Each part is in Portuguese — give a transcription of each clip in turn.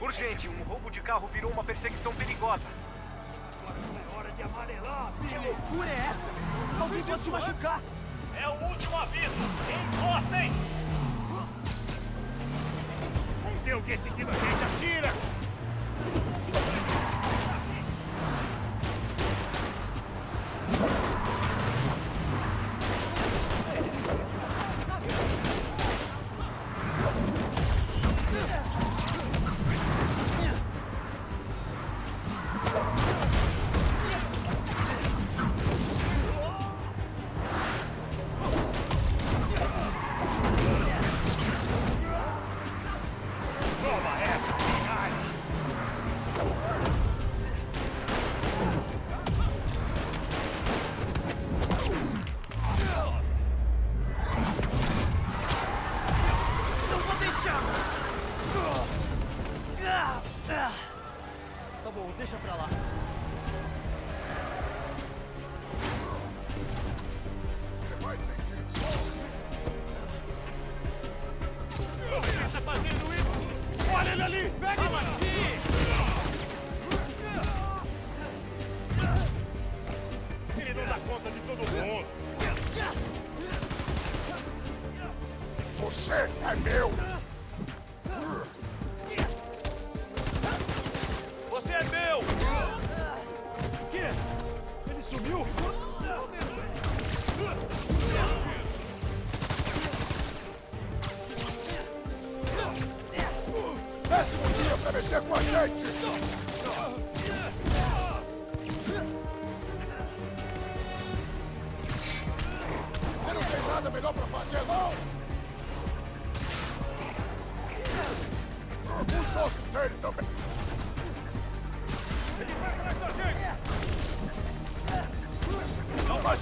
Urgente, um roubo de carro virou uma perseguição perigosa. É hora de amarelar, Que loucura é essa? Alguém pode se machucar. É o último aviso. Encostem! Tem alguém seguindo a gente, atira! Toma Tá bom, deixa pra lá. Tá fazendo! Olha ele ali! Pega ele! Ele não dá conta de todo mundo! Você é meu! É meu! Que? Ele sumiu? Péssimo dia pra mexer com a gente! Você não tem nada melhor pra fazer, não?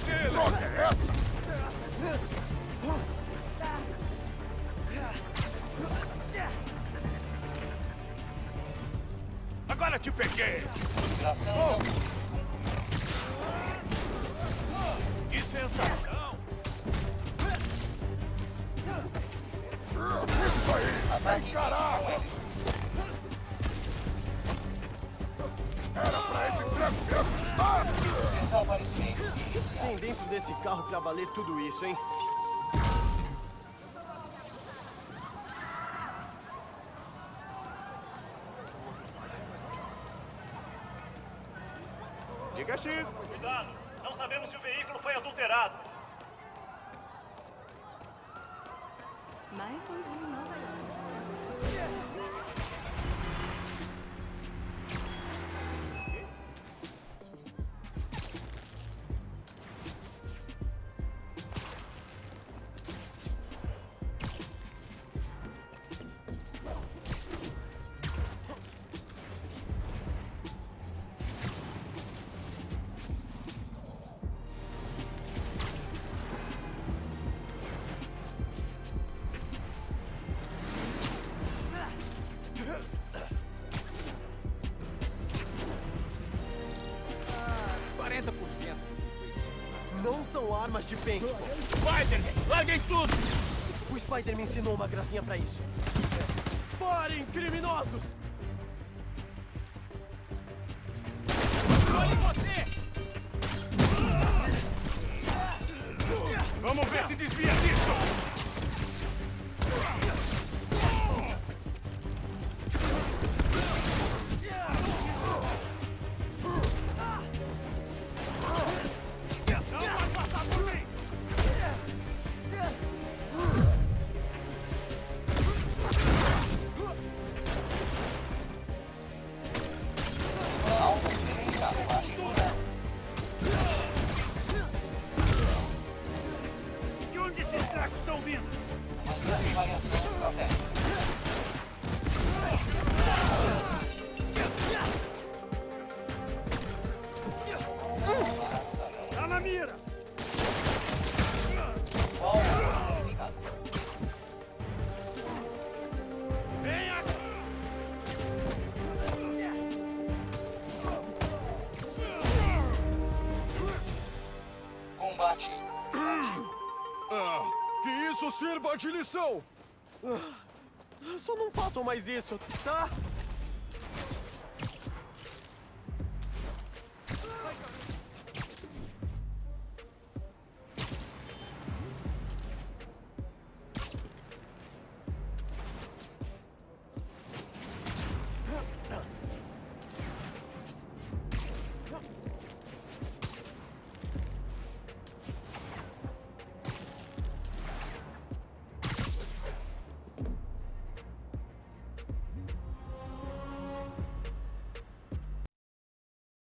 Droga é essa? Agora te peguei! Que sensação! Isso aí! Era pra esse tranco me assustar! Tem dentro desse carro pra valer tudo isso, hein? Diga X! Cuidado! Não sabemos se o veículo foi adulterado! Mais um dia em Nova Não são armas de paintball. Spider-Man! Larguem tudo! O Spider me ensinou uma gracinha pra isso. Parem, criminosos! Olhe você! Isso sirva de lição! Só não façam mais isso, tá?